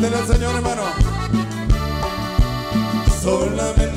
Cántele al Señor, hermano. Solamente